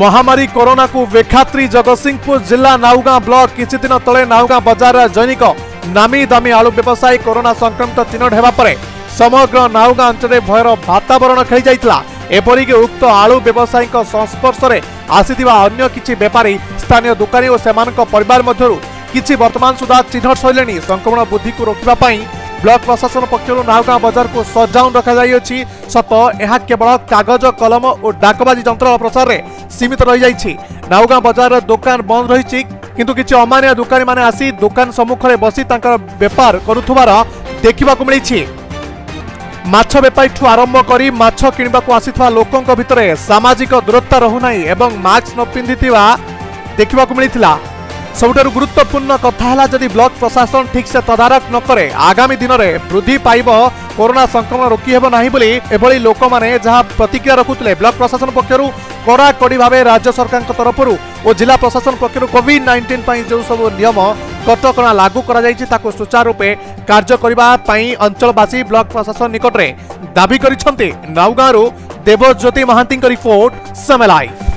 ମହାମାରୀ କରୋନାକୁ ବେଖାତ୍ରୀ ଜଗତସିଂହପୁର ଜିଲ୍ଲା ନାଉଗାଁ ବ୍ଲକ କିଛି ଦିନ ତଳେ ନାଉଗାଁ ବଜାରର ଜୈନିକ ନାମୀ ଦାମୀ ଆଳୁ ବ୍ୟବସାୟୀ କରୋନା ସଂକ୍ରମିତ ଚିହ୍ନଟ ହେବା ପରେ ସମଗ୍ର ନାଉଗାଁ ଅଞ୍ଚଳରେ ଭୟର ବାତାବରଣ ଖେଳିଯାଇଥିଲା ଏପରିକି ଉକ୍ତ ଆଳୁ ବ୍ୟବସାୟୀଙ୍କ ସଂସ୍ପର୍ଶରେ ଆସିଥିବା ଅନ୍ୟ କିଛି ବେପାରୀ ସ୍ଥାନୀୟ ଦୋକାନୀ ଓ ସେମାନଙ୍କ ପରିବାର ମଧ୍ୟରୁ କିଛି ବର୍ତ୍ତମାନ ସୁଦ୍ଧା ଚିହ୍ନଟ ସରିଲେଣି ସଂକ୍ରମଣ ବୃଦ୍ଧିକୁ ରୋକିବା ପାଇଁ ব্লক প্রশাসন পক্ষর নাওগাঁ বজারক সটডাউন রখাযাই সত এহা কেবল কাগজ কলম ও ডাকবাজি যন্ত্রর প্রসারে সীমিত রয়েছে নাওগাঁ বজারের দোকান বন্ধ রয়েছে কিন্তু কিছু অমানিয়া দোকানী মানে আসি দোকান সম্মুখে বসি তাঁর বেপার করুবার দেখা মিছে মাছ বেপারীঠু আরম্ভ করে মাছ কিণবা আসিথা লোক ভিতরে সামাজিক দূরত্ব রহুনা এবং মাস্ক নপিধি দেখা মিলে ସବୁଠାରୁ ଗୁରୁତ୍ୱପୂର୍ଣ୍ଣ କଥା ହେଲା ଯଦି ବ୍ଲକ ପ୍ରଶାସନ ଠିକ୍ସେ ତଦାରଖ ନ କରେ ଆଗାମୀ ଦିନରେ ବୃଦ୍ଧି ପାଇବ କରୋନା ସଂକ୍ରମଣ ରୋକିହେବ ନାହିଁ ବୋଲି ଏଭଳି ଲୋକମାନେ ଯାହା ପ୍ରତିକ୍ରିୟା ରଖୁଥିଲେ ବ୍ଲକ ପ୍ରଶାସନ ପକ୍ଷରୁ କଡ଼ାକଡ଼ି ଭାବେ ରାଜ୍ୟ ସରକାରଙ୍କ ତରଫରୁ ଓ ଜିଲ୍ଲା ପ୍ରଶାସନ ପକ୍ଷରୁ କୋଭିଡ୍ ନାଇଣ୍ଟିନ୍ ପାଇଁ ଯେଉଁ ସବୁ ନିୟମ କଟକଣା ଲାଗୁ କରାଯାଇଛି ତାକୁ ସୁଚାରୁ ରୂପେ କାର୍ଯ୍ୟ କରିବା ପାଇଁ ଅଞ୍ଚଳବାସୀ ବ୍ଲକ ପ୍ରଶାସନ ନିକଟରେ ଦାବି କରିଛନ୍ତି ନାଉଗାଁରୁ ଦେବଜ୍ୟୋତି ମହାନ୍ତିଙ୍କ ରିପୋର୍ଟ ସମୟ ଲାଇଭ୍